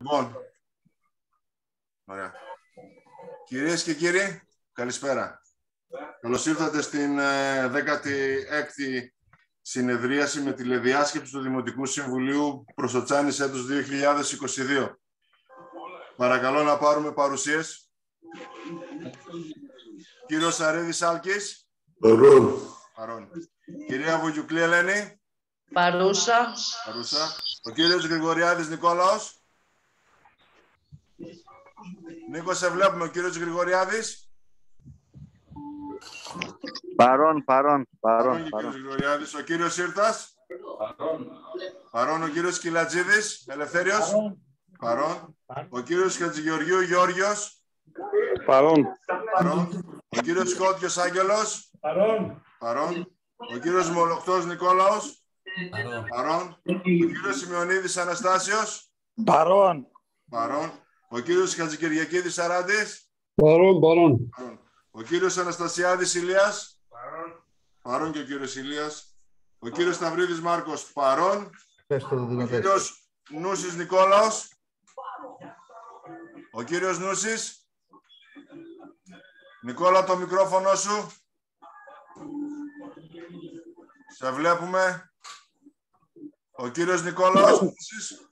Λοιπόν, ωραία. Κυρίες και κύριοι, καλησπέρα. Καλώς ήρθατε στην 16η ε, συνεδρίαση με τηλεδιάσκεψη του Δημοτικού Συμβουλίου Προσοτσάνης έτους 2022. Παρακαλώ να πάρουμε παρουσίες. Κύριος Αρίδης Άλκης. Παρόν. Παρόν. Κυρία Βουγιουκλή Ελένη. Παρούσα. Παρούσα. Ο κύριος Γρηγοριάδης Νικόλαος. Νίκο, σε βλέπουμε. Ο κύριος Γρηγοριάδης. Παρόν, παρόν, Παρόν παρόν. και ο παρόν. κύριος Γρηγοριάδης. Ο κύριος Ήρτας. Παρόν. ο κύριος Κυλατζίδης. Ελευθέριος. Παρόν. Ο κύριος Χατζηγεωργίου Γιώργιος. Παρόν. Παρόν. Ο κύριος Σκότιος Άγγελος. Παρόν. Παρόν. Ο κύριος Μολοκτός Νικόλαος. Παρόν. Ο κύριος Σημειονίδης Αναστάσιος. Παρόν. Παρόν. Ο κύριος Χατζικυριακίδης Σαράντης. Παρόν, παρόν. Παρόν. Ο κύριος Αναστασιάδης Ηλίας. Παρόν. Παρόν και ο κύριος Ηλίας. Ο κύριος Σταυρίδης Μάρκος. Παρόν. Πες το Ο δυνατές. κύριος Νούσης Νικόλαος. Ο κύριος Νούσης. Νικόλα, το μικρόφωνο σου. Σε βλέπουμε. Ο κύριος Νικόλαος Νούσης.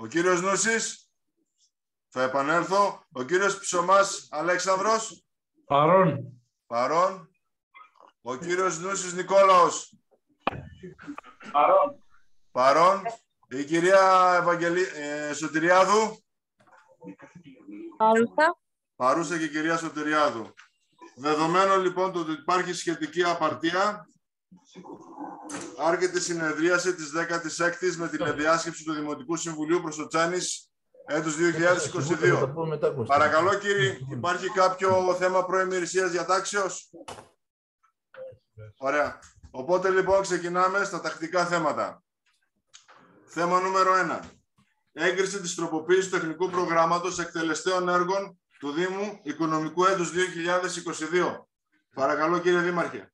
Ο κύριος Νούσης. Θα επανέλθω. Ο κύριος Ψωμάς Αλέξανδρος. Παρόν. Παρόν. Ο κύριος Νούσης Νικόλαος. Παρόν. Παρόν. Η κυρία Ευαγγελί... ε, Σωτηριάδου. Παρούσα. Παρούσα και η κυρία Σωτηριάδου. Δεδομένου λοιπόν το ότι υπάρχει σχετική απαρτία, άρχεται η συνεδρίαση της 16ης με την διάσκεψη του Δημοτικού Συμβουλίου προς το Τσάνης έτους 2022. Παρακαλώ κύριε, υπάρχει κάποιο θέμα προημερησίας διατάξεως; Ωραία. Οπότε λοιπόν ξεκινάμε στα τακτικά θέματα. Θέμα νούμερο 1. Έγκριση της τροποποίησης του τεχνικού προγράμματος εκτελεστέων έργων του Δήμου Οικονομικού έτους 2022. Παρακαλώ κύριε Δήμαρχε.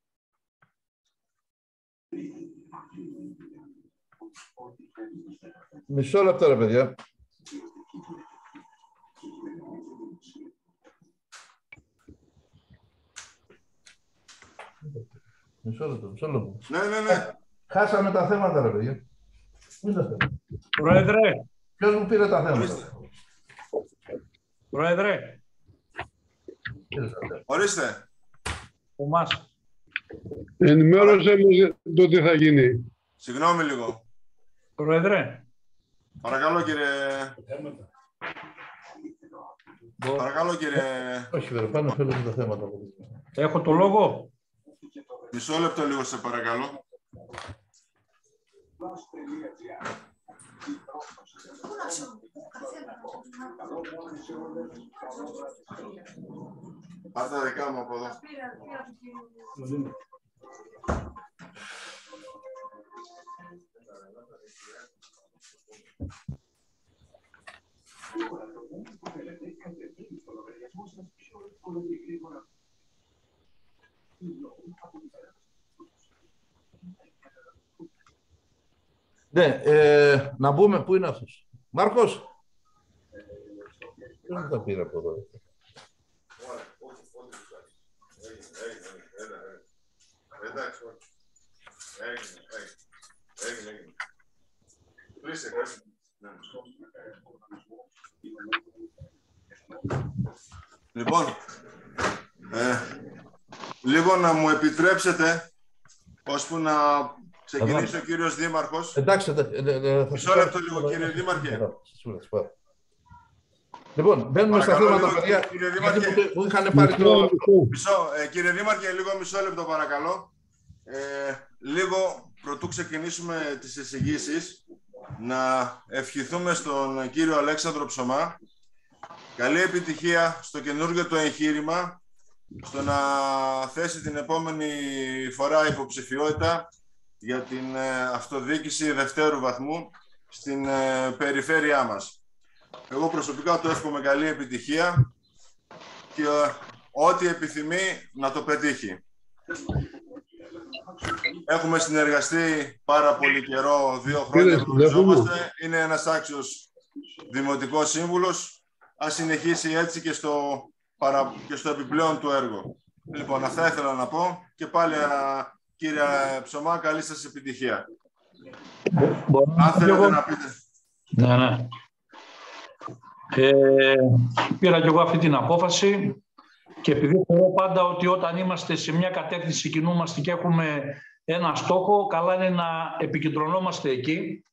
Μισό λεπτό ρε παιδιά. Μισό λεπτό, μισό λεπτό. Ναι, ναι, ναι. Χάσαμε τα θέματα ρε παιδιά. Πού είναι τα θέματα. Πρόεδρε. Ποιος μου πήρε τα θέματα; Ορίστε. Πρόεδρε. Πήρε τα θέματα. Ορίστε. Ο μας. Ενημέρωσε μου το τι θα γίνει. Συγγνώμη λίγο. Πρόεδρε. Παρακαλώ κύριε... Παρακαλώ κύριε... Όχι βέβαια, πάνω θέλουμε τα θέματα. Έχω το λόγο. Μισό λεπτό λίγο σε παρακαλώ. Πάρ' τα δικά μου από εδώ. Ναι, ε, να μπούμε, πού είναι αυτός; Μάρκος; Ποιος μου τα πήρε από εδώ; Εντάξει, όχι. Έγινε, έγινε. Έγινε, έγινε. Κλείσε, κλείσε. Ναι. Λοιπόν, ε, λίγο να μου επιτρέψετε, ώσπου να ξεκινήσει ο κύριος Δήμαρχος. Εντάξει, ε, ε, ε, θα Μισό σου λεπτό πάρω- λίγο, κύριε Δήμαρχε. Εδώ, σου λέω, σου πάρω. Λοιπόν, μπαίνουμε στα Παρακαλώ θέματα, λίγο, παιδιά. κύριε Γιατί Δήμαρχε. μου- μου είχαν πάρει το... Μισό, ε, κύριε Δήμαρχε, λίγο μισό λεπτό παρακαλώ. Ε, λίγο πρωτού ξεκινήσουμε τις εισηγήσεις, να ευχηθούμε στον κύριο Αλέξανδρο Ψωμά καλή επιτυχία στο καινούργιο του εγχείρημα στο να θέσει την επόμενη φορά υποψηφιότητα για την ε, αυτοδιοίκηση δευτέρου βαθμού στην ε, περιφέρειά μας. Εγώ προσωπικά το εύχομαι καλή επιτυχία και ε, ό,τι επιθυμεί να το πετύχει. Έχουμε συνεργαστεί πάρα πολύ καιρό, δύο χρόνια Είδες, γνωριζόμαστε. Είναι ένας άξιος δημοτικός σύμβουλος. Ας συνεχίσει έτσι και στο, παρα... και στο επιπλέον του έργο. Λοιπόν, αυτά ήθελα να πω. Και πάλι, α, κύριε Ψωμά, καλή σας επιτυχία. Μπορώ να Αν πω κι θέλετε εγώ; να πείτε. Ναι, ναι. Ε, πήρα κι εγώ αυτή την απόφαση και επειδή θεωρώ πάντα ότι όταν είμαστε σε μια κατεύθυνση κινούμαστε και έχουμε ένα στόχο, καλά είναι να επικεντρωνόμαστε εκεί.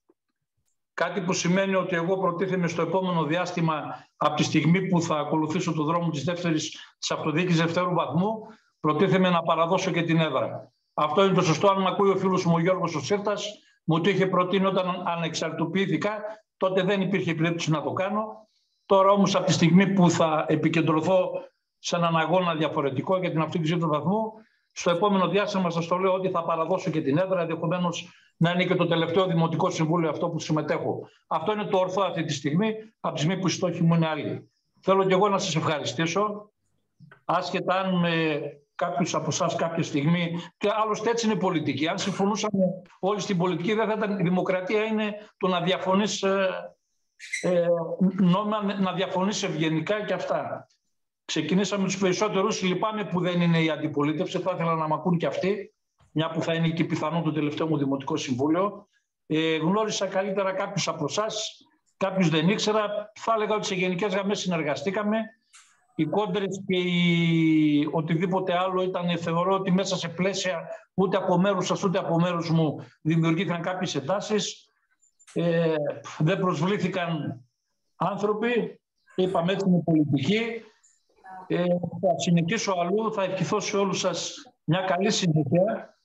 Κάτι που σημαίνει ότι εγώ προτίθεμαι στο επόμενο διάστημα, από τη στιγμή που θα ακολουθήσω το δρόμο της δεύτερης της αυτοδιοίκησης δευτέρου βαθμού, προτίθεμαι να παραδώσω και την έδρα. Αυτό είναι το σωστό. Αν με ακούει ο φίλος μου ο Γιώργος ο Σύρτας, μου το είχε προτείνει όταν ανεξαρτητοποιήθηκα, τότε δεν υπήρχε περίπτωση να το κάνω. Τώρα όμως από τη στιγμή που θα επικεντρωθώ σε έναν αγώνα διαφορετικό για την αυτοδιοίκηση του βαθμού, στο επόμενο διάστημα σας το λέω ότι θα παραδώσω και την έδρα, ενδεχομένως να είναι και το τελευταίο Δημοτικό Συμβούλιο αυτό που συμμετέχω. Αυτό είναι το ορθό αυτή τη στιγμή, από τη στιγμή που οι στόχοι μου είναι άλλοι. Θέλω και εγώ να σας ευχαριστήσω, άσχετα αν με κάποιου από εσάς κάποια στιγμή, και άλλωστε έτσι είναι η πολιτική. Αν συμφωνούσαμε όλοι στην πολιτική, δεν θα ήταν. Η δημοκρατία είναι το να διαφωνείς ε, νόμιμα, να διαφωνείς ευγενικά και αυτά. Ξεκινήσαμε τους περισσότερους, λυπάμαι που δεν είναι η αντιπολίτευση, θα ήθελα να μ' ακούν και αυτοί, μια που θα είναι και πιθανόν το τελευταίο μου Δημοτικό Συμβούλιο. Ε, γνώρισα καλύτερα κάποιους από εσάς, κάποιους δεν ήξερα. Θα έλεγα ότι σε γενικές γραμμές συνεργαστήκαμε. Οι κόντρες και οι... οτιδήποτε άλλο ήταν, θεωρώ ότι μέσα σε πλαίσια ούτε από μέρους σας ούτε από μέρους μου δημιουργήθηκαν κάποιες εντάσεις. Ε, δεν προσβλήθηκαν άνθρωποι, είπαμε έτσι είναι πολιτική. Ε, θα συνεχίσω αλλού, θα ευχηθώ σε όλους σας μια καλή συνέχεια.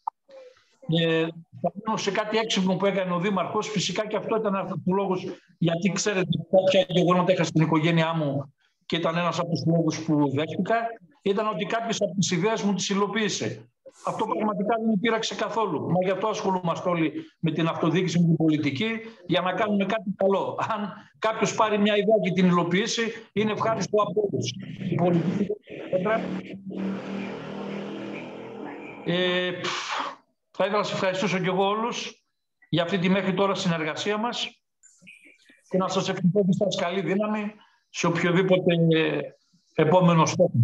Ε, θα μείνω σε κάτι έξυπνο που έκανε ο Δήμαρχος. Φυσικά και αυτό ήταν ένας από λόγους, γιατί ξέρετε κάποια γεγονότα είχα στην οικογένειά μου και ήταν ένας από τους λόγους που δέχτηκα, ήταν ότι κάποιες από τις ιδέες μου τις υλοποίησε. Αυτό πραγματικά δεν με πείραξε καθόλου. Μα γι' αυτό ασχολούμαστε όλοι με την αυτοδιοίκηση, με την πολιτική, για να κάνουμε κάτι καλό. Αν κάποιος πάρει μια ιδέα και την υλοποιήσει, είναι ευχάριστο από όλους. Η πολιτική ε, θα ήθελα να σας ευχαριστήσω και εγώ όλους για αυτή τη μέχρι τώρα συνεργασία μας και να σας ευχηθώ ότι σας καλή δύναμη σε οποιοδήποτε ε, επόμενο στόχο.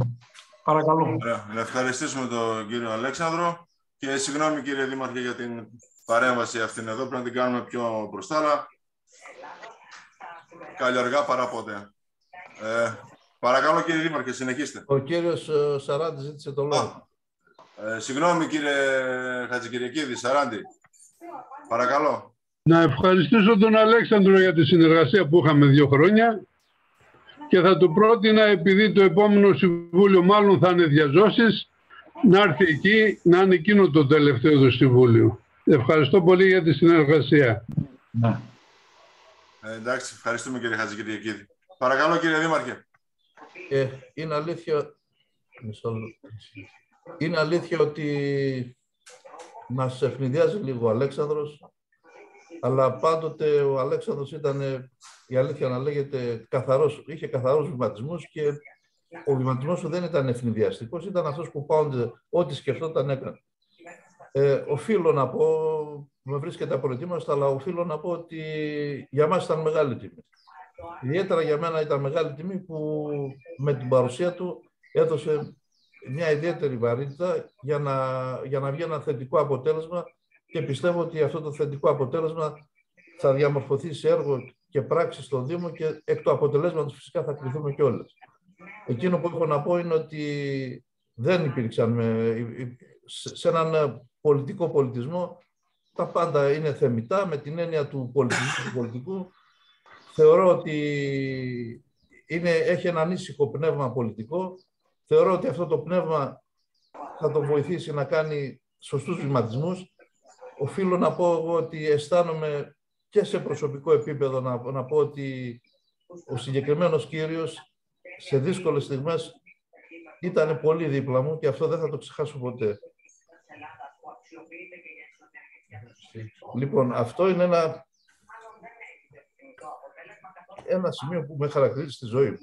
Παρακαλώ. Ωραία. Να ευχαριστήσουμε τον κύριο Αλέξανδρο και συγγνώμη κύριε Δήμαρχε για την παρέμβαση αυτήν εδώ. Πρέπει να την κάνουμε πιο μπροστά, αλλά καλή αργά παρά ποτέ. Ε, παρακαλώ κύριε Δήμαρχε, συνεχίστε. Ο κύριος ε, Σαράντη ζήτησε το λόγο. Ε, συγγνώμη κύριε Χατζικυριακίδη, Σαράντη. Παρακαλώ. Να ευχαριστήσω τον Αλέξανδρο για τη συνεργασία που είχαμε δύο χρόνια και θα του πρότεινα επειδή το επόμενο συμβούλιο μάλλον θα είναι διαζώσεις να έρθει εκεί να είναι εκείνο το τελευταίο του συμβούλιο. Ευχαριστώ πολύ για τη συνεργασία. Ναι. Ε, εντάξει, ευχαριστούμε κύριε Χατζικυριακίδη. Παρακαλώ κύριε Δήμαρχε. Ε, είναι αλήθεια... Μισό λεπτό. Είναι αλήθεια ότι μας ευνηδιάζει λίγο ο Αλέξανδρος, αλλά πάντοτε ο Αλέξανδρος ήταν, η αλήθεια να λέγεται, καθαρός, είχε καθαρούς βηματισμούς και ο βηματισμός του δεν ήταν ευνηδιαστικός, ήταν αυτός που πάονται, ό,τι σκεφτόταν έκανε. Ε, οφείλω να πω, με βρίσκεται απροετοίμαστο, αλλά οφείλω να πω ότι για μας ήταν μεγάλη τιμή. Ιδιαίτερα για μένα ήταν μεγάλη τιμή που με την παρουσία του έδωσε μια ιδιαίτερη βαρύτητα για να, για να βγει ένα θετικό αποτέλεσμα και πιστεύω ότι αυτό το θετικό αποτέλεσμα θα διαμορφωθεί σε έργο και πράξη στον Δήμο και εκ του αποτελέσματος φυσικά θα κρυθούμε και όλες. Εκείνο που έχω να πω είναι ότι δεν υπήρξαν με, σε έναν πολιτικό πολιτισμό τα πάντα είναι θεμητά με την έννοια του πολιτισμού του πολιτικού. Θεωρώ ότι είναι, έχει ένα ανήσυχο πνεύμα πολιτικό. Θεωρώ ότι αυτό το πνεύμα θα τον βοηθήσει να κάνει σωστούς βηματισμούς. Οφείλω να πω εγώ ότι αισθάνομαι και σε προσωπικό επίπεδο να, να πω ότι ο συγκεκριμένος κύριος σε δύσκολες στιγμές ήταν πολύ δίπλα μου και αυτό δεν θα το ξεχάσω ποτέ. Λοιπόν, αυτό είναι ένα, ένα σημείο που με χαρακτηρίζει στη ζωή μου.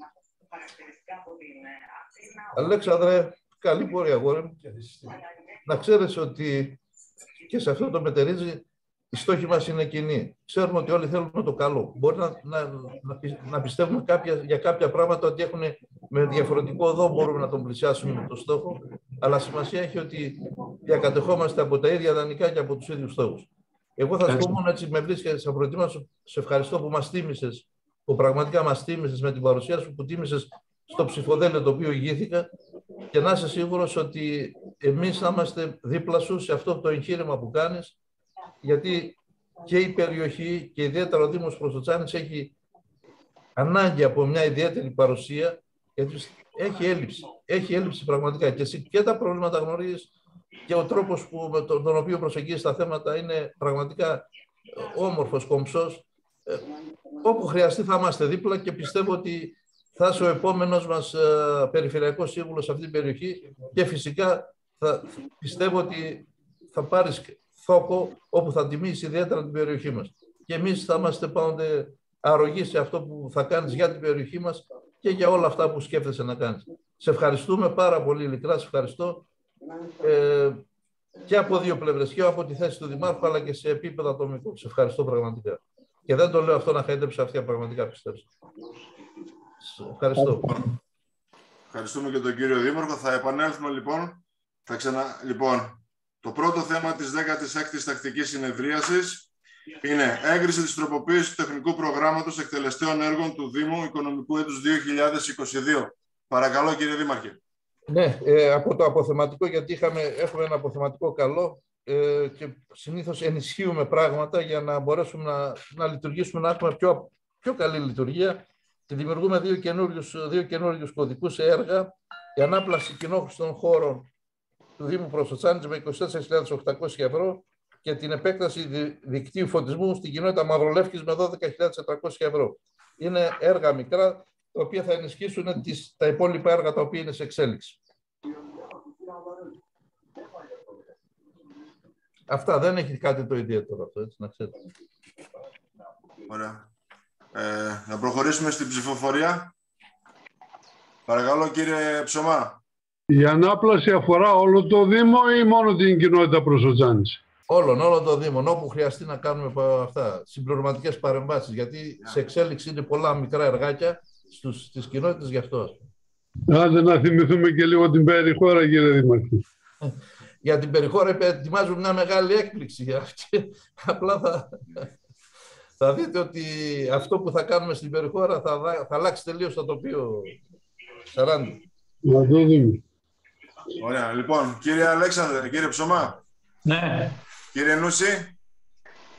Αλέξανδρε, καλή πορεία, αγόρι μου. Να ξέρεις ότι και σε αυτό το μετερίζει οι στόχοι μας είναι κοινοί. Ξέρουμε ότι όλοι θέλουμε το καλό. Μπορεί να, να, να, να πιστεύουμε κάποια, για κάποια πράγματα ότι έχουν με διαφορετικό οδό μπορούμε να τον πλησιάσουμε με το στόχο, αλλά σημασία έχει ότι διακατεχόμαστε από τα ίδια δανεικά και από τους ίδιους στόχους. Εγώ θα σου πω μόνο έτσι, με βρίσκεται σε προετοίμασο, σε ευχαριστώ που μας τίμησες, που πραγματικά μας τίμησες με την παρουσία σου, που τίμησες στο ψηφοδέλτιο το οποίο ηγήθηκα και να είσαι σίγουρος ότι εμείς θα είμαστε δίπλα σου σε αυτό το εγχείρημα που κάνεις γιατί και η περιοχή και ιδιαίτερα ο Δήμος Προσοτσάνης έχει ανάγκη από μια ιδιαίτερη παρουσία γιατί έχει έλλειψη. Έχει έλλειψη πραγματικά και, και τα προβλήματα γνωρίζεις και ο τρόπος που, με τον, τον οποίο προσεγγίζεις τα θέματα είναι πραγματικά ε, όμορφος, κομψός. Ε, όπου χρειαστεί θα είμαστε δίπλα και πιστεύω ότι θα είσαι ο επόμενος μας ε, περιφερειακός σύμβουλος σε αυτή την περιοχή και φυσικά θα, πιστεύω ότι θα πάρεις θόκο όπου θα τιμήσεις ιδιαίτερα την περιοχή μας. Και εμείς θα είμαστε πάντοτε αρρωγοί σε αυτό που θα κάνεις για την περιοχή μας και για όλα αυτά που σκέφτεσαι να κάνεις. Σε ευχαριστούμε πάρα πολύ ειλικρά, σε ευχαριστώ ε, και από δύο πλευρές, και από τη θέση του Δημάρχου, αλλά και σε επίπεδο ατομικό. Σε ευχαριστώ πραγματικά. Και δεν το λέω αυτό να χαϊδέψω αυτιά πραγματικά πιστεύω. Ευχαριστώ. Ευχαριστούμε και τον κύριο Δήμαρχο. Θα επανέλθουμε λοιπόν. Θα ξανα... Λοιπόν, το πρώτο θέμα της 16ης τακτικής συνεδρίασης είναι έγκριση της τροποποίησης του τεχνικού προγράμματος εκτελεστέων έργων του Δήμου Οικονομικού έτους 2022. Παρακαλώ κύριε Δήμαρχε. Ναι, ε, από το αποθεματικό, γιατί είχαμε, έχουμε ένα αποθεματικό καλό ε, και συνήθως ενισχύουμε πράγματα για να μπορέσουμε να, να λειτουργήσουμε, να έχουμε πιο, πιο καλή λειτουργία και δημιουργούμε δύο καινούριους, δύο καινούριους κωδικούς σε έργα. Η ανάπλαση κοινόχρηστων χώρων του Δήμου Προσοτσάνης με 24.800 ευρώ και την επέκταση δικτύου φωτισμού στην κοινότητα Μαυρολεύκης με 12.400 ευρώ. Είναι έργα μικρά, τα οποία θα ενισχύσουν τις, τα υπόλοιπα έργα τα οποία είναι σε εξέλιξη. Αυτά δεν έχει κάτι το ιδιαίτερο αυτό, έτσι να ξέρετε. Ωραία. Ε, να προχωρήσουμε στην ψηφοφορία. Παρακαλώ κύριε Ψωμά. Η ανάπλαση αφορά όλο το Δήμο ή μόνο την κοινότητα Προσοτζάνης. Όλον, όλο το Δήμο, όπου χρειαστεί να κάνουμε αυτά, συμπληρωματικές παρεμβάσεις, γιατί σε εξέλιξη είναι πολλά μικρά εργάκια στους, στις κοινότητες γι' αυτό. Άντε να θυμηθούμε και λίγο την περιχώρα, κύριε Δήμαρχε. Για την περιχώρα ετοιμάζουμε μια μεγάλη έκπληξη. Απλά θα, θα δείτε ότι αυτό που θα κάνουμε στην περιχώρα θα, θα αλλάξει τελείως το τοπίο 40. Να το δούμε. Ωραία. Λοιπόν, κύριε Αλέξανδρε, κύριε Ψωμά. Ναι. Κύριε Νούση.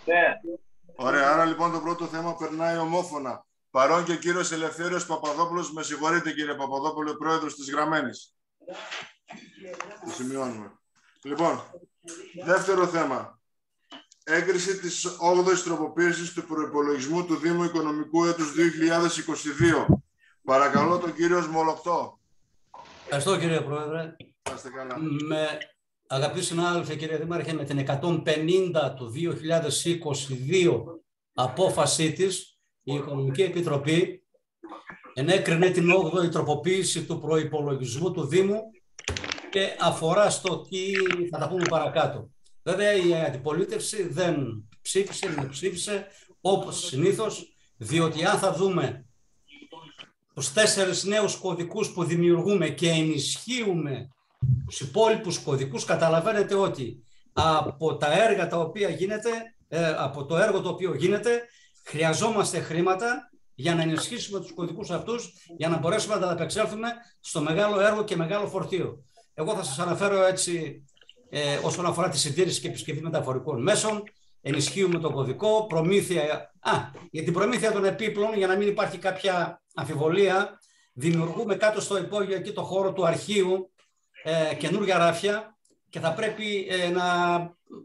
Ναι. Ωραία. Άρα λοιπόν το πρώτο θέμα περνάει ομόφωνα. Παρόν και ο κύριος Ελευθέριος Παπαδόπουλος. Με συγχωρείτε κύριε Παπαδόπουλο, πρόεδρος της Γραμμένης. Το σημειώνουμε. Λοιπόν, δεύτερο θέμα. Έγκριση της 8ης τροποποίησης του προϋπολογισμού του Δήμου Οικονομικού έτους 2022. Παρακαλώ τον κύριο Σμολοκτό. Ευχαριστώ κύριε Πρόεδρε. Με, αγαπητοί συνάδελφοι κύριε Δήμαρχε, με την 150 του 2022 απόφασή της, η Οικονομική Επιτροπή ενέκρινε την 8η τροποποίηση του προϋπολογισμού του Δήμου και αφορά στο τι θα τα πούμε παρακάτω. Βέβαια η αντιπολίτευση δεν ψήφισε, δεν ψήφισε όπως συνήθως, διότι αν θα δούμε τους τέσσερις νέους κωδικούς που δημιουργούμε και ενισχύουμε τους υπόλοιπους κωδικούς, καταλαβαίνετε ότι από τα έργα τα οποία γίνεται, ε, από το έργο το οποίο γίνεται, χρειαζόμαστε χρήματα για να ενισχύσουμε τους κωδικούς αυτούς, για να μπορέσουμε να τα απεξέλθουμε στο μεγάλο έργο και μεγάλο φορτίο. Εγώ θα σας αναφέρω έτσι ε, όσον αφορά τη συντήρηση και επισκευή μεταφορικών μέσων, ενισχύουμε το κωδικό, προμήθεια, α, για την προμήθεια των επίπλων, για να μην υπάρχει κάποια αμφιβολία, δημιουργούμε κάτω στο υπόγειο εκεί το χώρο του αρχείου ε, καινούργια ράφια και θα πρέπει ε, να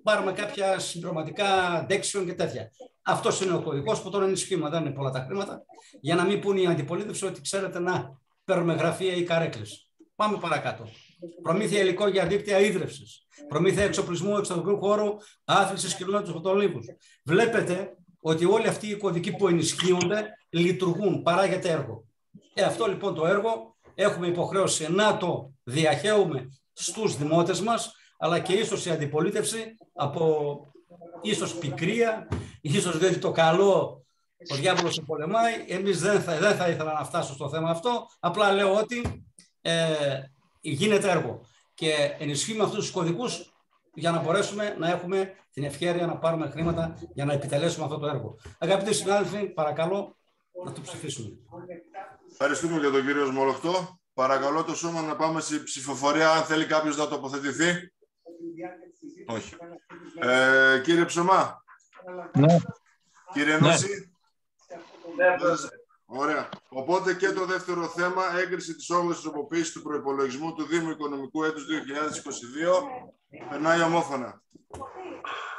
πάρουμε κάποια συμπληρωματικά δέξιον και τέτοια. Αυτός είναι ο κωδικός που τον ενισχύουμε, δεν είναι πολλά τα χρήματα, για να μην πούνε οι αντιπολίτευση ότι ξέρετε να παίρνουμε γραφεία ή καρέκλες. Πάμε παρακάτω. Προμήθεια υλικό για δίκτυα ίδρυυσης. Προμήθεια εξοπλισμού εξωτερικού χώρου άθλησης κοινότητα των λίβου. Βλέπετε ότι όλοι αυτοί οι κωδικοί που ενισχύονται λειτουργούν, παράγεται έργο. Ε, αυτό λοιπόν το έργο έχουμε υποχρέωση να το διαχέουμε στους δημότες μας, αλλά και ίσως η αντιπολίτευση από ίσως πικρία, ίσως διότι το καλό ο διάβολος σε πολεμάει. Εμείς δεν θα, δεν θα ήθελα να φτάσω στο θέμα αυτό. Απλά λέω ότι ε, γίνεται έργο. Και ενισχύουμε αυτούς τους κωδικούς για να μπορέσουμε να έχουμε την ευκαιρία να πάρουμε χρήματα για να επιτελέσουμε αυτό το έργο. Αγαπητοί συνάδελφοι, παρακαλώ να το ψηφίσουμε. Ευχαριστούμε για τον κύριο Σμολοχτό. Παρακαλώ το σώμα να πάμε στη ψηφοφορία, αν θέλει κάποιος να τοποθετηθεί. Όχι. Ε, κύριε Ψωμά. Ναι. Κύριε Ναι. Νόση. Ωραία. Οπότε και το δεύτερο θέμα, έγκριση της 8ης τροποποίησης του προϋπολογισμού του Δήμου Οικονομικού έτους 2022, περνάει ομόφωνα.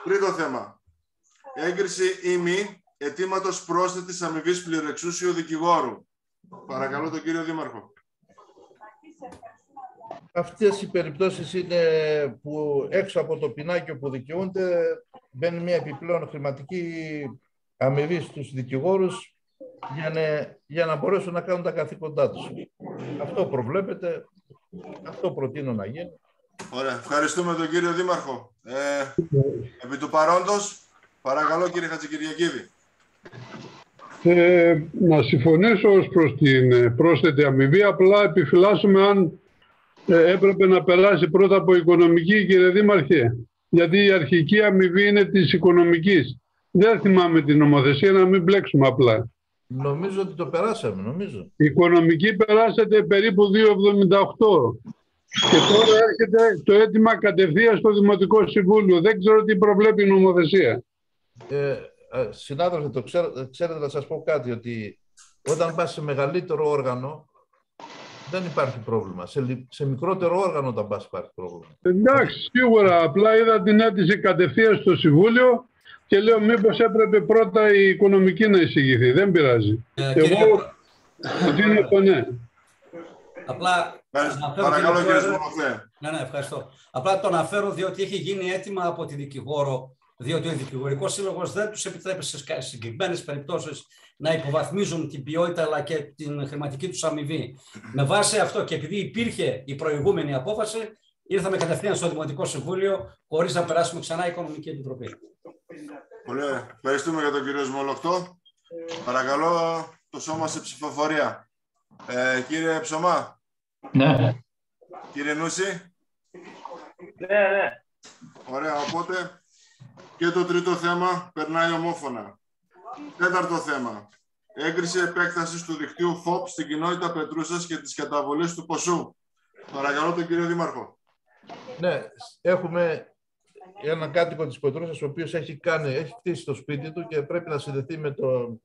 Τρίτο θέμα. Έγκριση ή μη αιτήματος πρόσθετης αμοιβής πληρεξούσιου δικηγόρου. Παρακαλώ τον κύριο Δήμαρχο. Αυτές οι περιπτώσεις είναι που έξω από το πινάκιο που δικαιούνται μπαίνει μια επιπλέον χρηματική αμοιβή στους δικηγόρους για να, για να μπορέσουν να κάνουν τα καθήκοντά τους. Αυτό προβλέπεται, αυτό προτείνω να γίνει. Ωραία. Ευχαριστούμε τον κύριο Δήμαρχο. Ε, επί του παρόντος, παρακαλώ κύριε Χατζικυριακίδη. Ε, να συμφωνήσω ως προς την ε, πρόσθετη αμοιβή, απλά επιφυλάσσουμε αν ε, έπρεπε να περάσει πρώτα από οικονομική, κύριε Δήμαρχε. Γιατί η αρχική αμοιβή είναι της οικονομικής. Δεν θυμάμαι την νομοθεσία να μην μπλέξουμε απλά. Νομίζω ότι το περάσαμε, νομίζω. Η οικονομική περάσατε περίπου 2,78. Και τώρα έρχεται το αίτημα κατευθείαν στο Δημοτικό Συμβούλιο. Δεν ξέρω τι προβλέπει η νομοθεσία. Ε, ε, συνάδελφε, το ξέρω, ξέρετε να σας πω κάτι, ότι όταν πας σε μεγαλύτερο όργανο, δεν υπάρχει πρόβλημα. Σε, λι- σε μικρότερο όργανο όταν πας υπάρχει πρόβλημα. Εντάξει, σίγουρα. Απλά είδα την αίτηση κατευθείαν στο Συμβούλιο και λέω μήπως έπρεπε πρώτα η οικονομική να εισηγηθεί. Δεν πειράζει. Ε, Εγώ- κύριε Προ- Προτείνω το ναι. Απλά Ευχαριστώ. αναφέρω, Παρακαλώ κύριε κύριε Πρόεδρε, Σμολοχτέ. Ναι, ναι, ευχαριστώ. Απλά το αναφέρω διότι έχει γίνει έτοιμα από τη δικηγόρο, διότι ο δικηγορικός σύλλογος δεν τους επιτρέπει σε συγκεκριμένες περιπτώσεις να υποβαθμίζουν την ποιότητα αλλά και την χρηματική τους αμοιβή. Με βάση αυτό και επειδή υπήρχε η προηγούμενη απόφαση, ήρθαμε κατευθείαν στο Δημοτικό Συμβούλιο χωρίς να περάσουμε ξανά η Οικονομική Επιτροπή. Πολύ ωραία. Ευχαριστούμε για τον κύριο Σμολοχτό. Παρακαλώ το σώμα σε ψηφοφορία. Ε, κύριε Ψωμά, Ναι. κύριε Νούση. Ναι, ναι. Ωραία, οπότε και το τρίτο θέμα περνάει ομόφωνα. Τέταρτο θέμα. Έγκριση επέκτασης του δικτύου ΦΟΠ στην κοινότητα Πετρούσας και της καταβολής του ποσού. Παρακαλώ τον κύριο Δήμαρχο. Ναι, έχουμε έναν κάτοικο της Πετρούσας, ο οποίος έχει, κάνει, έχει χτίσει το σπίτι του και πρέπει να συνδεθεί με το...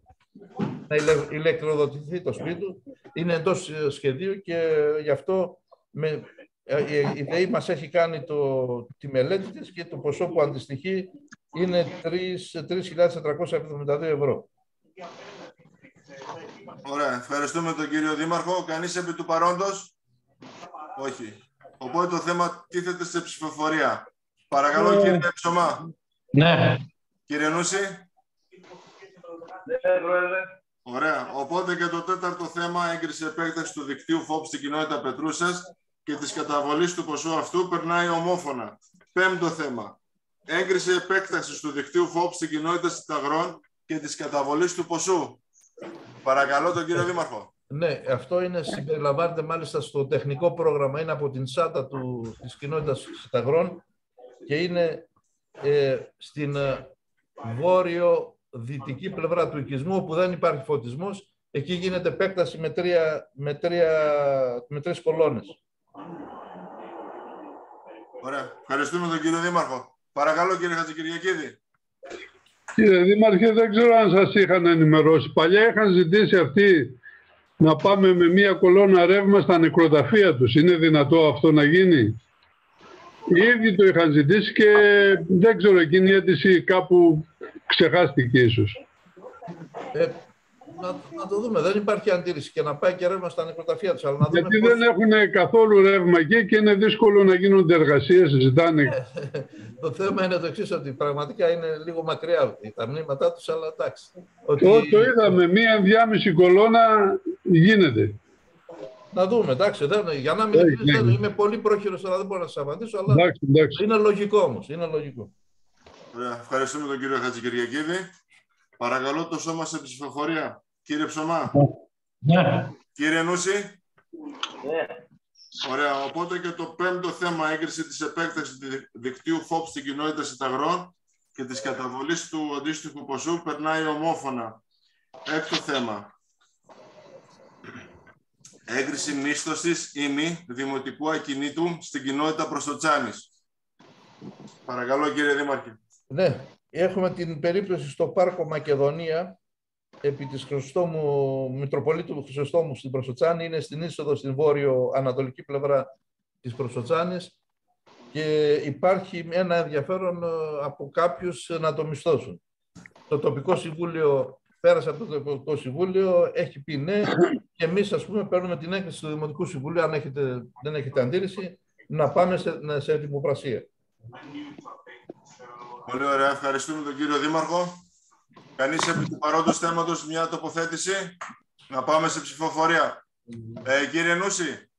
να ηλε- ηλεκτροδοτηθεί το σπίτι του. Είναι εντός ε, σχεδίου και γι' αυτό με, ε, η- η ΔΕΗ μας έχει κάνει το, τη μελέτη της και το ποσό που αντιστοιχεί είναι 3.472 ευρώ. Ωραία, ευχαριστούμε τον κύριο Δήμαρχο. Κανείς επί του παρόντος; Όχι. Οπότε το θέμα τίθεται σε ψηφοφορία. Παρακαλώ κύριε Ψωμά. Ναι. Κύριε Νούση. Ναι, Πρόεδρε. Ωραία. Οπότε και το τέταρτο θέμα, έγκριση επέκταση του δικτύου ΦΟΠ στην κοινότητα Πετρούσας και της καταβολής του ποσού αυτού περνάει ομόφωνα. Πέμπτο θέμα. Έγκριση επέκτασης του δικτύου ΦΟΠ στην κοινότητα Συνταγρών και της καταβολής του ποσού. Παρακαλώ τον κύριο Δήμαρχο. Ναι, αυτό είναι, συμπεριλαμβάνεται μάλιστα στο τεχνικό πρόγραμμα, είναι από την ΣΑΤΑ του, της κοινότητας Συνταγρών και είναι ε, στην ε, βόρειο-δυτική πλευρά του οικισμού, όπου δεν υπάρχει φωτισμός. Εκεί γίνεται επέκταση με, τρία, με, τρία, με τρεις κολόνες. Ωραία. Ευχαριστούμε τον κύριο Δήμαρχο. Παρακαλώ κύριε Χατζηκυριακίδη. Κύριε Δήμαρχε, δεν ξέρω αν σας είχαν ενημερώσει. Παλιά είχαν ζητήσει αυτοί να πάμε με μία κολόνα ρεύμα στα νεκροταφεία τους. Είναι δυνατό αυτό να γίνει; Οι ίδιοι το είχαν ζητήσει και δεν ξέρω, εκείνη η αίτηση κάπου ξεχάστηκε ίσως. Ε, να, να το δούμε, δεν υπάρχει αντίρρηση και να πάει και ρεύμα στα νεκροταφεία τους. Αλλά να δούμε Γιατί πώς- δεν έχουν καθόλου ρεύμα εκεί και είναι δύσκολο να γίνονται εργασίες, ζητάνε. Το θέμα είναι το εξής ότι πραγματικά είναι λίγο μακριά τα μνήματά τους, αλλά εντάξει. Ότι... Το, το είδαμε, μία ενδιάμεση κολόνα γίνεται. Να δούμε, εντάξει. Δεν, για να μην Ναι, ειλικρινής, ναι. δεν είμαι πολύ πρόχειρος, αλλά δεν μπορώ να σας απαντήσω. Αλλά Εντάξει, εντάξει. είναι λογικό όμως. Είναι λογικό. Ωραία. Ευχαριστούμε τον κύριο Χατζικυριακίδη. Παρακαλώ το σώμα σε ψηφοφορία. Κύριε Ψωμά, Ναι. κύριε Νούση. Ναι. Ωραία. Οπότε και το πέμπτο θέμα, έγκριση της επέκτασης του δι- δικτύου ΦΟΠ στην κοινότητα Σιταγρών και της καταβολής του αντίστοιχου ποσού περνάει ομόφωνα. Έκτο θέμα. Έγκριση μίσθωσης ή μη δημοτικού ακινήτου στην κοινότητα Προστοτσάνης. Παρακαλώ κύριε Δήμαρχε. Ναι, έχουμε την περίπτωση στο Πάρκο Μακεδονία επί της Χρυσοστόμου, Μητροπολίτου Χρυσοστόμου στην Προσοτσάνη, είναι στην είσοδο στην βόρειο-ανατολική πλευρά της Προσοτσάνης και υπάρχει ένα ενδιαφέρον ε, από κάποιους να το μισθώσουν. Το τοπικό συμβούλιο πέρασε από το τοπικό συμβούλιο, έχει πει ναι και εμείς ας πούμε παίρνουμε την έκθεση του Δημοτικού Συμβουλίου, αν έχετε, δεν έχετε αντίρρηση, να πάμε σε, σε δημοπρασία. Πολύ ωραία. Ευχαριστούμε τον κύριο Δήμαρχο. Κανείς επί του παρόντος θέματος μια τοποθέτηση; Να πάμε σε ψηφοφορία. Ε, κύριε Νούση.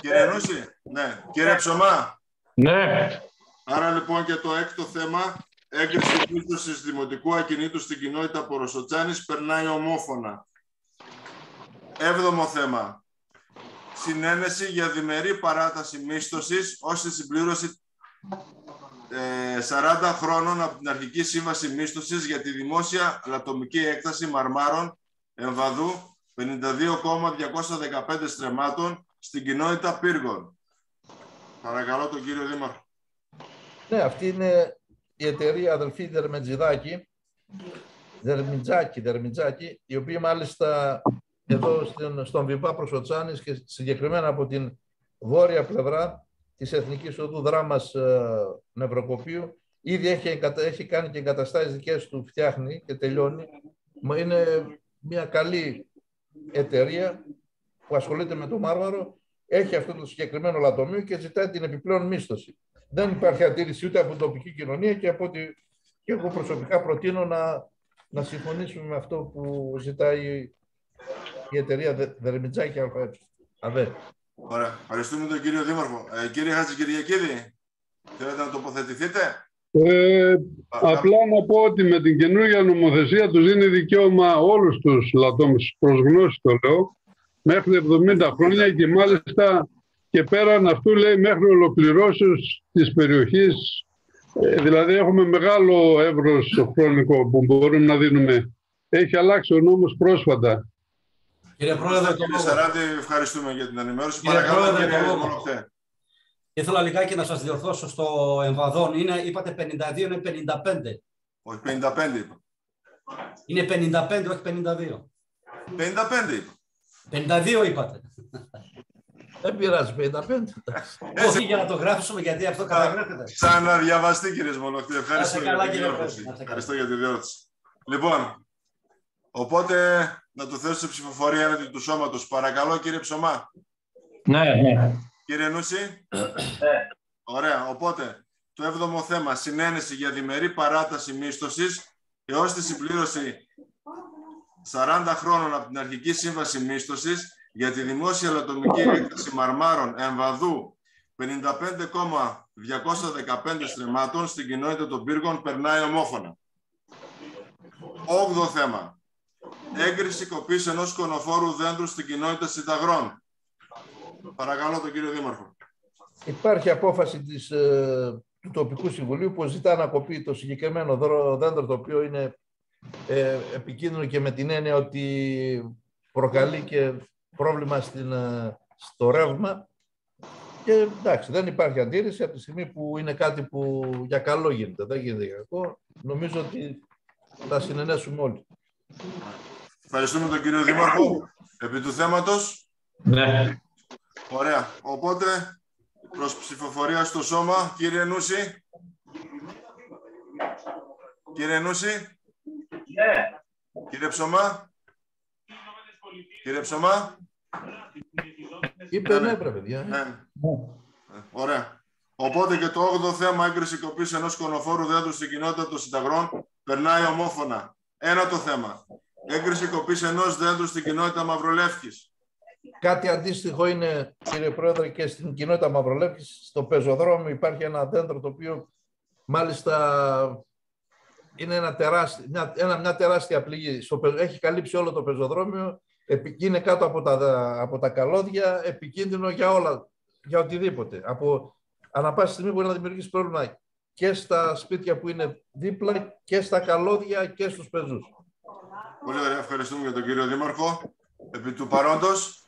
Κύριε Νούση. Ναι. Κύριε Ψωμά. Ναι. Άρα λοιπόν και το έκτο θέμα, έγκριση μίσθωσης δημοτικού ακινήτου στην κοινότητα Ποροσοτσάνης περνάει ομόφωνα. Έβδομο θέμα. Συνένεση για διμερή παράταση μίσθωσης ως τη συμπλήρωση ε, 40 χρόνων από την αρχική σύμβαση μίσθωσης για τη δημόσια λατομική έκταση μαρμάρων εμβαδού 52,215 στρεμμάτων στην κοινότητα Πύργων. Παρακαλώ τον κύριο Δήμαρχο. Ναι, αυτή είναι η εταιρεία αδελφή Δερμετζιδάκη, Δερμιτζάκη, Δερμιτζάκη, η οποία μάλιστα εδώ στην, στον Βιβά Προσοτσάνης και συγκεκριμένα από την βόρεια πλευρά της Εθνικής Οδού Δράμας ε, Νευροκοπίου ήδη έχει, εγκατα- έχει κάνει και εγκαταστάσεις δικές του, φτιάχνει και τελειώνει. Μα Είναι μια καλή εταιρεία που ασχολείται με το μάρμαρο, έχει αυτό το συγκεκριμένο λατομείο και ζητάει την επιπλέον μίσθωση. Δεν υπάρχει αντίρρηση ούτε από την τοπική κοινωνία και από ότι και εγώ προσωπικά προτείνω να, να συμφωνήσουμε με αυτό που ζητάει η εταιρεία Δε- Δερμιτζάκη ΑΕ. ΑΔΕ. Ωραία. Ευχαριστούμε τον κύριο Δήμαρχο. Ε, κύριε Χατζικυριακίδη, θέλετε να τοποθετηθείτε; Ε, Παρακαλώ. απλά να πω ότι με την καινούργια νομοθεσία τους δίνει δικαίωμα όλους τους λατόμους, προς γνώση το λέω, μέχρι 70 χρόνια και μάλιστα και πέραν αυτού λέει μέχρι ολοκληρώσεως της περιοχής. Ε, δηλαδή έχουμε μεγάλο εύρος χρονικό που μπορούμε να δίνουμε. Έχει αλλάξει ο νόμος πρόσφατα. Κύριε Πρόεδρε, το Κύριε λόγο. Σαράτη, ευχαριστούμε για την ενημέρωση. Κύριε Παρακαλώ, Πρόεδρε, κύριε το λόγο. Μονοχτέ. Ήθελα λιγάκι να σας διορθώσω στο εμβαδόν. Είναι, είπατε 52, είναι 55. Όχι, 55 είπα. Είναι 55, όχι 52. 55 είπα. 52 είπατε. Δεν πειράζει, 55. όχι για να το γράψουμε, γιατί αυτό καταγράφεται. Ξαναδιαβαστεί, κύριε Μονοχτέ. Ευχαριστώ, Να είστε καλά, για, την κύριε διόρθωση. Πρόεδρε. Να είστε καλά. Ευχαριστώ για τη διόρθωση. Λοιπόν, οπότε να το θέσω σε ψηφοφορία έναντι του σώματος. Παρακαλώ, κύριε Ψωμά. Ναι, ναι. Κύριε Νούση. Ναι. Ωραία. Οπότε, το έβδομο θέμα, συνένεση για διμερή παράταση μίσθωσης έως τη συμπλήρωση 40 χρόνων από την αρχική σύμβαση μίσθωσης για τη δημόσια λατομική έκταση μαρμάρων εμβαδού 55,215 στρεμμάτων στην κοινότητα των πύργων περνάει ομόφωνα. Όγδο θέμα. Έγκριση κοπής ενός κονοφόρου δέντρου στην κοινότητα Συνταγρών. Παρακαλώ τον κύριο Δήμαρχο. Υπάρχει απόφαση της, ε, του τοπικού συμβουλίου που ζητά να κοπεί το συγκεκριμένο δρο- δέντρο το οποίο είναι ε, επικίνδυνο και με την έννοια ότι προκαλεί και πρόβλημα στην, ε, στο ρεύμα και εντάξει δεν υπάρχει αντίρρηση από τη στιγμή που είναι κάτι που για καλό γίνεται, δεν γίνεται για κακό. Νομίζω ότι θα συνενέσουμε όλοι. Ευχαριστούμε τον κύριο Δήμαρχο. Επί του θέματος, ναι. ωραία. Οπότε, προς ψηφοφορία στο σώμα, κύριε Νούση. Κύριε Νούση, Ναι. κύριε Ψωμά. Κύριε Ψωμά. Είπε ναι, βρε παιδιά. Ναι. Ε, Ωραία. Οπότε και το 8ο θέμα έγκριση κοπής ενός κονοφόρου δέντρου στην κοινότητα των συνταγρών περνάει ομόφωνα. Ένα το θέμα. Έγκριση κοπής ενός δέντρου στην κοινότητα Μαυρολεύκης. Κάτι αντίστοιχο είναι, κύριε Πρόεδρε, και στην κοινότητα Μαυρολεύκης. Στο πεζοδρόμιο υπάρχει ένα δέντρο το οποίο μάλιστα είναι ένα τεράστι, μια, ένα, μια τεράστια πληγή. Στο, έχει καλύψει όλο το πεζοδρόμιο, είναι κάτω από τα, από τα καλώδια, επικίνδυνο για όλα, για οτιδήποτε. Από, ανά πάση στιγμή μπορεί να δημιουργήσει πρόβλημα και στα σπίτια που είναι δίπλα και στα καλώδια και στους πεζούς. Πολύ ωραία. Ευχαριστούμε για τον κύριο Δήμαρχο. Επί του παρόντος,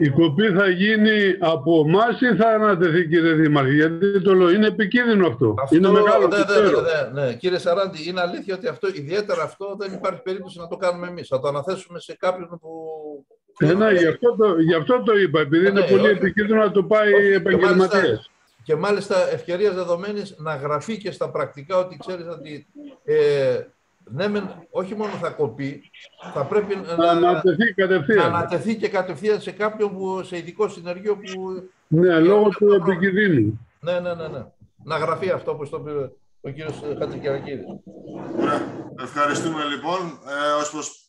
η κοπή θα γίνει από εμάς ή θα ανατεθεί, κύριε Δήμαρχε, γιατί το λέω, είναι επικίνδυνο αυτό. αυτό είναι μεγάλο ναι, ναι, ναι, ναι, Κύριε Σαράντη, είναι αλήθεια ότι αυτό, ιδιαίτερα αυτό δεν υπάρχει περίπτωση να το κάνουμε εμείς. Θα το αναθέσουμε σε κάποιον που. Ε, ναι, γι αυτό, το, γι' αυτό το είπα, επειδή ναι, είναι πολύ όχι, επικίνδυνο να το πάει επαγγελματίε. Και μάλιστα ευκαιρίας δεδομένης να γραφεί και στα πρακτικά ότι ξέρεις ότι ε, ναι, μεν, όχι μόνο θα κοπεί, θα πρέπει να, να, ανατεθεί κατευθείαν. να ανατεθεί και κατευθείαν σε κάποιον που, σε ειδικό συνεργείο που... Ναι, λόγω του επικίνδυνου. Ναι, ναι, ναι, ναι. Να γραφεί αυτό που το είπε ο κύριος Χατζικερακίδης. Ωραία. Ευχαριστούμε λοιπόν. Ε, ως προς...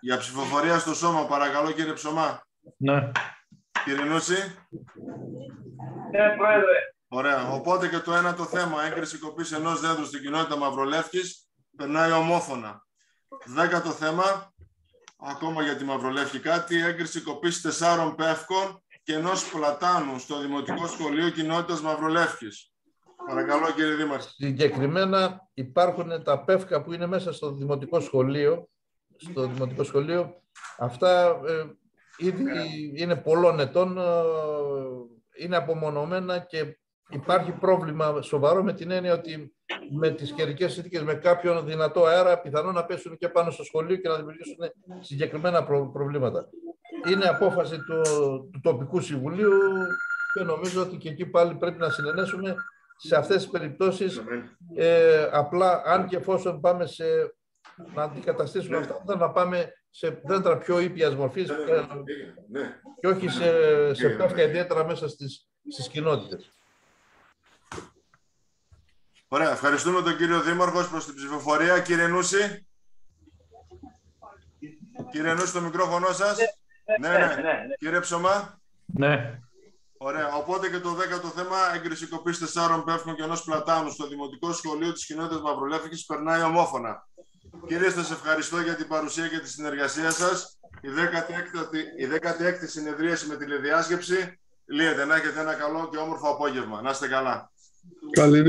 Για ψηφοφορία στο σώμα, παρακαλώ κύριε Ψωμά. Ναι. Κύριε Νούση. Ναι, Πρόεδρε. Ωραία. Οπότε και το ένα το θέμα, έγκριση κοπής ενός δέντρου στην κοινότητα Μαυρολεύκης, περνάει ομόφωνα. Δέκατο θέμα, ακόμα για τη Μαυρολεύκη κάτι, έγκριση κοπής τεσσάρων πεύκων και ενός πλατάνου στο Δημοτικό Σχολείο Κοινότητας Μαυρολεύκης. Παρακαλώ κύριε Δήμαρχε. Συγκεκριμένα υπάρχουν τα πεύκα που είναι μέσα στο Δημοτικό Σχολείο. Στο Δημοτικό Σχολείο. Αυτά ε, ήδη είναι πολλών ετών, ε, είναι απομονωμένα και υπάρχει πρόβλημα σοβαρό με την έννοια ότι με τις καιρικές συνθήκες, με κάποιον δυνατό αέρα, πιθανόν να πέσουν και πάνω στο σχολείο και να δημιουργήσουν συγκεκριμένα προβλήματα. Είναι απόφαση του, του τοπικού συμβουλίου και νομίζω ότι και εκεί πάλι πρέπει να συνενέσουμε σε αυτές τις περιπτώσεις ε, απλά αν και εφόσον πάμε σε να αντικαταστήσουμε αυτά, να πάμε σε δέντρα πιο ήπιας μορφής και όχι σε, σε πέφκα ιδιαίτερα μέσα στις, στις κοινότητες. Ωραία. Ευχαριστούμε τον κύριο Δήμαρχο προς την ψηφοφορία. Κύριε Νούση. Κύριε Νούση, το μικρόφωνο σας. Ναι, ναι. ναι. Κύριε Ψωμά. Ναι. Ωραία. Οπότε και το δέκατο θέμα, έγκριση κοπή τεσσάρων πεύκων και ενός πλατάνου στο Δημοτικό Σχολείο της Κοινότητας Μαυρολέφικης περνάει ομόφωνα. Κύριε, σας ευχαριστώ για την παρουσία και τη συνεργασία σας. Η 16η, η συνεδρίαση με τηλεδιάσκεψη λύεται. Να έχετε ένα καλό και όμορφο απόγευμα. Να είστε καλά. Καλή